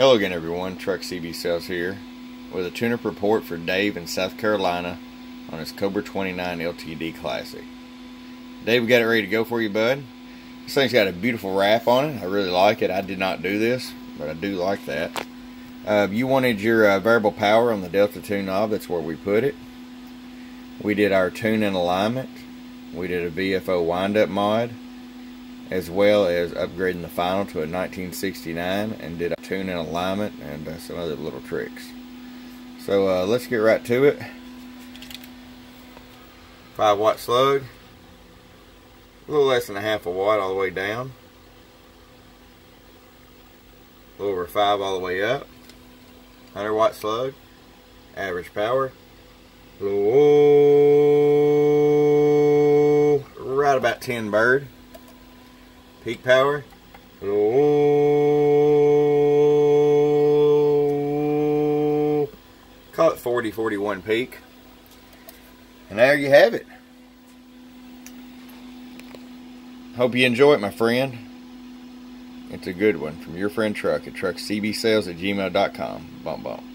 Hello again everyone, Truck CB Sales here with a tune-up report for Dave in South Carolina on his Cobra 29 LTD Classic. Dave, we got it ready to go for you, bud. This thing's got a beautiful wrap on it. I really like it. I did not do this, but I do like that. Uh, you wanted your uh, variable power on the Delta tune knob, that's where we put it. We did our tune and alignment. We did a VFO wind-up mod as well as upgrading the final to a 1969 and did a tune and alignment and uh, some other little tricks. So uh, let's get right to it. 5 watt slug, a little less than a half a watt all the way down, a little over 5 all the way up, 100 watt slug, average power, low, right about 10 bird peak power. Oh, call it 40, 41 peak. And there you have it. Hope you enjoy it, my friend. It's a good one from your friend Truck at truckcbsales at gmail.com. Bump bump.